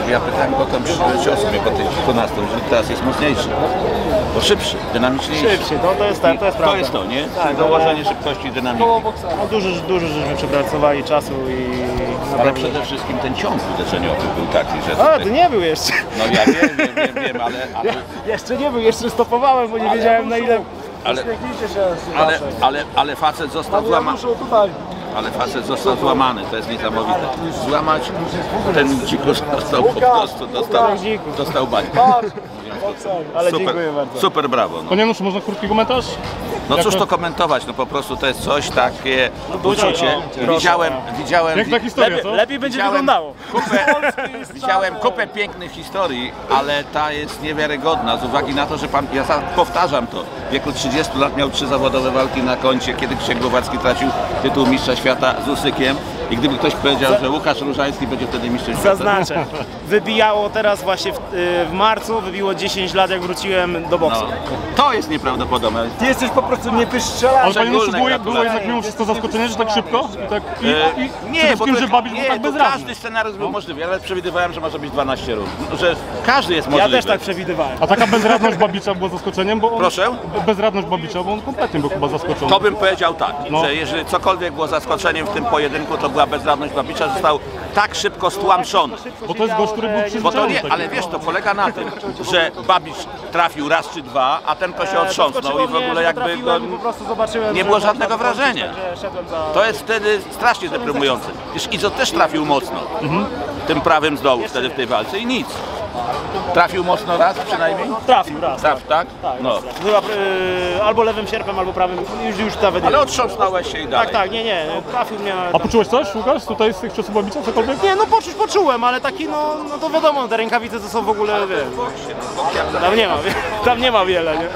że ja pytałem go tam przy ciosu mnie po tych 12, że teraz jest mocniejszy. Bo szybszy, dynamiczniejszy. Szybciej, no to jest tak, to jest To prawda. jest to, nie? Tak, Dołożenie szybkości i dynamiki. No, dużo, dużo żeśmy przepracowali czasu i Ale przede wszystkim ten ciąg uderzeniowy był taki, że... A, to nie był jeszcze. No ja wiem, wiem, wiem, wiem ale, ale, Jeszcze nie był, jeszcze stopowałem, bo nie wiedziałem na ile... Ale- ale, ale, ale facet został złamany. Ale facet został złamany, to jest niesamowite. Złamać ten dzikus dostał po prostu, dostał, dostał bań. Ale Super, dziękuję bardzo. super brawo. No. Panie Januszu, można krótki komentarz? no cóż to- to komentować, no po prostu to jest coś takie dużo- uczucie. Widziałem, widziałem, Piękna historia, Lepiej, co? lepiej będzie Widziałem- wyglądało. kupę, widziałem kupę pięknych historii, ale ta jest niewiarygodna z uwagi na to, że pan, ja powtarzam to, w wieku 30 lat miał trzy zawodowe walki na koncie, kiedy Krzysiek Głowacki tracił tytuł mistrza świata z Usykiem i gdyby ktoś powiedział, że Łukasz Różański będzie wtedy mistrzem świata, Zaznaczę. Wybijało teraz właśnie w, y, w marcu, wybiło 10 lat jak wróciłem do boksu. no, to jest nieprawdopodobne. Ty jesteś po prostu nie pyszczela. Ale panie Januszu, było, było jednak mimo wszystko zaskoczenie, że tak szybko? I, tak, i, E, i nie, bo to, że Babisz nie, był tak bezradny. każdy scenariusz był możliwy, ale przewidywałem, że może być 12 rund, że każdy jest Ja możliwy. też tak przewidywałem. A taka bezradność Babicza była zaskoczeniem, bo on, Proszę? Bezradność Babicza, bo on kompletnie był chyba zaskoczony. To bym powiedział tak, No. że jeżeli cokolwiek było zaskoczeniem w tym pojedynku, to była bezradność Babicza, został tak szybko stłamszony. Bo to jest gość, który był Bo to nie, ale wiesz, to polega na tym, że Babicz trafił raz czy dwa, a ten to się otrząsnął i w ogóle jakby go... Nie było żadnego wrażenia. To jest wtedy strasznie deprymujące. Wiesz, Izo też trafił mocno, tym prawym z dołu wtedy w tej walce i nic. Trafił mocno raz przynajmniej? Trafił raz. Traf, tak? Tak, No. Chyba y, albo lewym sierpem, albo prawym, już, już nawet nie Ale otrząsnąłeś się i dalej. Tak, tak, nie, nie, trafił mnie. A poczułeś coś, Łukasz, tutaj z tych czasów Babicza, cokolwiek? Nie, no poczuć poczułem, ale taki, no, no to wiadomo, te rękawice to są w ogóle, wiesz, tam nie ma, tam nie ma wiele, nie?